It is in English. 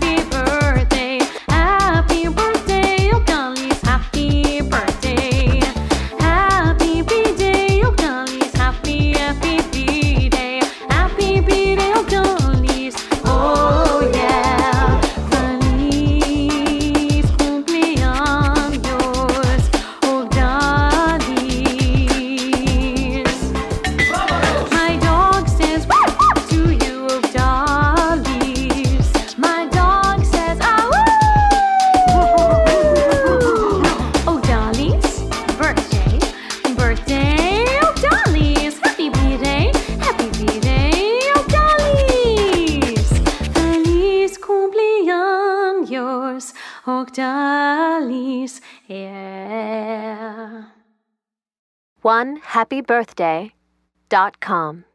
deeper Deus One happy birthday dot com.